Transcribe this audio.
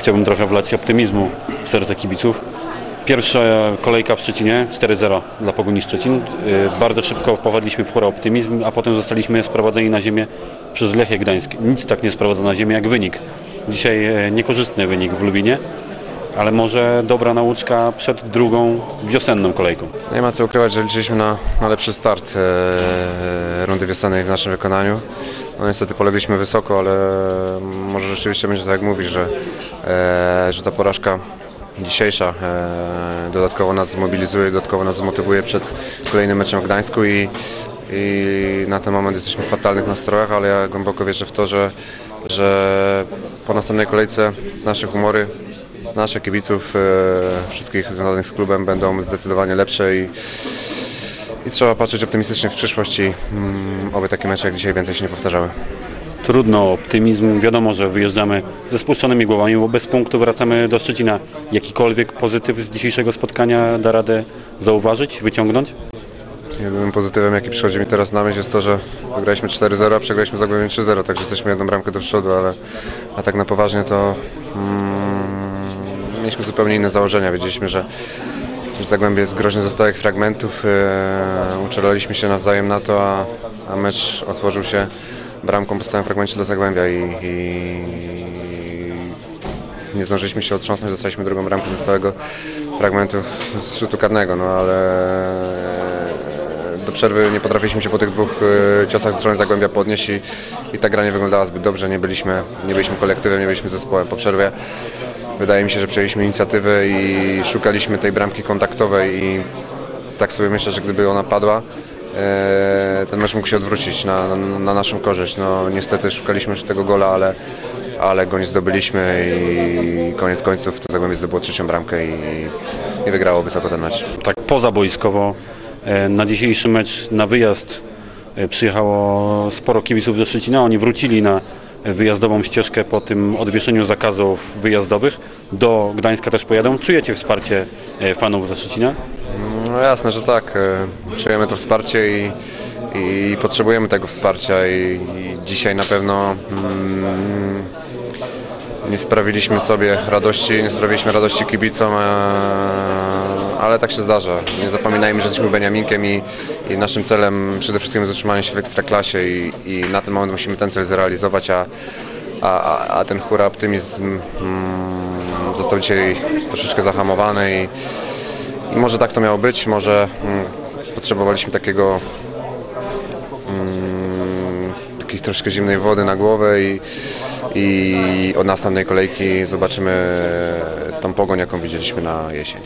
Chciałbym trochę wlać optymizmu w serce kibiców. Pierwsza kolejka w Szczecinie 4-0 dla Pogoni Szczecin. Y, Bardzo szybko wpadliśmy w chory optymizm, a potem zostaliśmy sprowadzeni na ziemię przez Lechię Gdańsk. Nic tak nie sprowadza na ziemię jak wynik. Dzisiaj e, niekorzystny wynik w Lubinie, ale może dobra nauczka przed drugą wiosenną kolejką. Nie ma co ukrywać, że liczyliśmy na, na lepszy start e, rundy wiosennej w naszym wykonaniu. No niestety polegliśmy wysoko, ale może rzeczywiście będzie tak jak mówisz, że, e, że ta porażka dzisiejsza e, dodatkowo nas zmobilizuje, dodatkowo nas zmotywuje przed kolejnym meczem w Gdańsku i, i na ten moment jesteśmy w fatalnych nastrojach, ale ja głęboko wierzę w to, że, że po następnej kolejce nasze humory nasze kibiców, e, wszystkich związanych z klubem będą zdecydowanie lepsze i, i trzeba patrzeć optymistycznie w przyszłość i mm, oby takie mecze jak dzisiaj więcej się nie powtarzały. Trudno, optymizm. Wiadomo, że wyjeżdżamy ze spuszczonymi głowami, bo bez punktu wracamy do Szczecina. Jakikolwiek pozytyw z dzisiejszego spotkania da radę zauważyć, wyciągnąć? Jedynym pozytywem jaki przychodzi mi teraz na myśl jest to, że wygraliśmy 4-0, a przegraliśmy z Zagłębiem 3-0, także jesteśmy jedną bramkę do przodu, ale a tak na poważnie to mm, mieliśmy zupełnie inne założenia. Wiedzieliśmy, że że Zagłębie jest groźne ze stałych fragmentów. E, uczulaliśmy się nawzajem na to, a, a mecz otworzył się bramką po stałym fragmencie dla Zagłębia i, i nie zdążyliśmy się otrząsnąć, dostaliśmy drugą bramkę ze stałego fragmentu z rzutu karnego, no ale do przerwy nie potrafiliśmy się po tych dwóch e, ciosach ze strony Zagłębia podnieść i, i ta gra nie wyglądała zbyt dobrze, nie byliśmy, nie byliśmy kolektywem, nie byliśmy zespołem po przerwie. Wydaje mi się, że przejęliśmy inicjatywę i szukaliśmy tej bramki kontaktowej i tak sobie myślę, że gdyby ona padła, e, ten mecz mógł się odwrócić na, na, na naszą korzyść. No, niestety szukaliśmy już tego gola, ale, ale go nie zdobyliśmy i koniec końców to Zagłębie zdobyło trzecią bramkę i, i wygrało wysoko ten mecz. Tak pozaboiskowo e, na dzisiejszy mecz na wyjazd e, przyjechało sporo kibiców do Szczecina. Oni wrócili na wyjazdową ścieżkę po tym odwieszeniu zakazów wyjazdowych. Do Gdańska też pojadą. Czujecie wsparcie e, fanów ze Szczecina? No jasne, że tak. E, Czujemy to wsparcie i, i potrzebujemy tego wsparcia i, i dzisiaj na pewno mm, nie sprawiliśmy sobie radości, nie sprawiliśmy radości kibicom, e, ale tak się zdarza. Nie zapominajmy, że jesteśmy Beniaminkiem i, i naszym celem przede wszystkim jest utrzymanie się w Ekstraklasie i, i na ten moment musimy ten cel zrealizować, a, a, a- ten hura optymizm mm, został dzisiaj troszeczkę zahamowany i, i może tak to miało być, może mm, potrzebowaliśmy takiego mm, takiej troszkę zimnej wody na głowę i, i od następnej kolejki zobaczymy tą pogoń, jaką widzieliśmy na jesień.